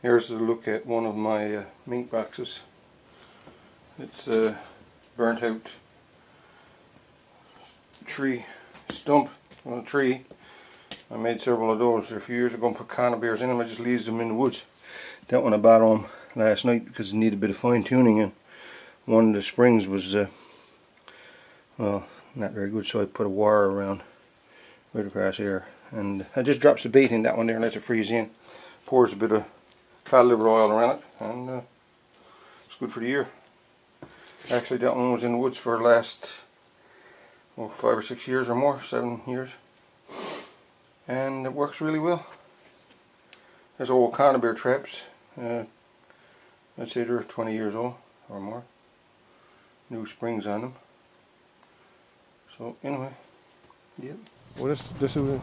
Here's a look at one of my uh, mink boxes. It's a burnt out tree stump on a tree. I made several of those a few years ago and put conibears in them. I just leaves them in the woods. That one I bought on last night because it needed a bit of fine tuning and one of the springs was uh, well not very good so I put a wire around right across here and I just drops the bait in that one there and lets it freeze in. Pours a bit of cod liver oil around it and uh, it's good for the year. Actually that one was in the woods for the last well, five or six years or more, seven years. And it works really well. There's old conibear traps. Uh, I'd say they're 20 years old or more. New springs on them. So anyway, yep. Well, this this is a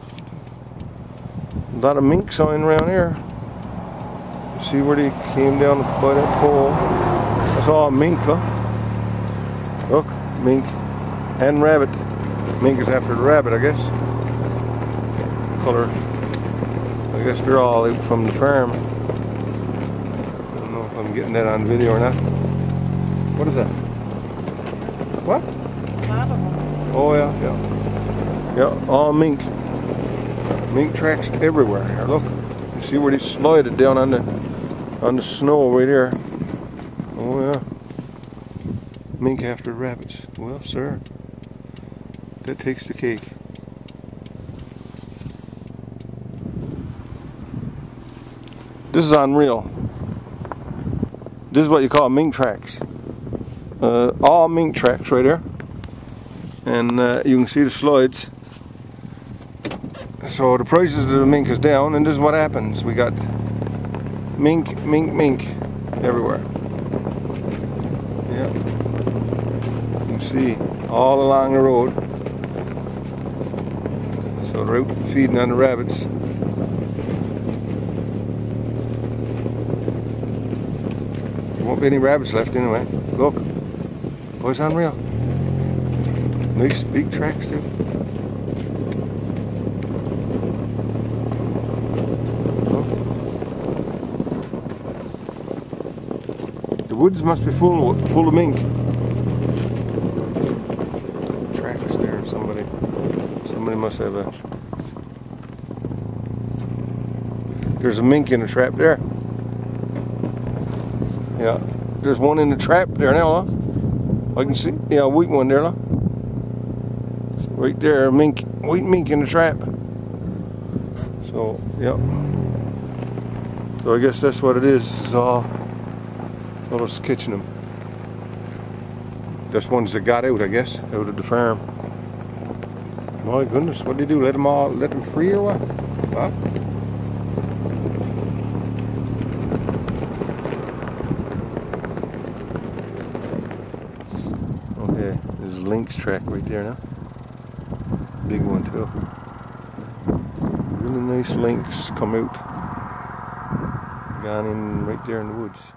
lot of mink sign around here. See where they came down by that pole? That's all mink, look. Look, mink and rabbit. Mink is after the rabbit, I guess. Color. I guess they're all from the farm. I don't know if I'm getting that on video or not. What is that? What? Oh yeah, yeah. Yeah, all mink. Mink tracks everywhere here. Look. See where they slided down on the on the snow right there. Oh yeah. Mink after rabbits. Well, sir, that takes the cake. This is unreal. This is what you call mink tracks. Uh, all mink tracks right there. And uh, you can see the slides. So the prices of the mink is down and this is what happens. We got mink, mink, mink everywhere. Yeah. You can see all along the road. So they're out feeding on the rabbits. There won't be any rabbits left anyway. Look. boys, unreal. Nice big tracks too. The woods must be full full of mink. Tracks there. Somebody somebody must have a. There's a mink in a trap there. Yeah, there's one in the trap there now. Huh? I can see. Yeah, a wheat one there. Huh? Right there, mink, wheat mink in the trap. So, yeah. So I guess that's what it is. It's all well, it's catching them. That's ones that got out, I guess, out of the farm. My goodness, what did they do? Let them all, let them free or what? Huh? Okay, there's lynx track right there now. Big one too. Really nice lynx come out. Gone in right there in the woods.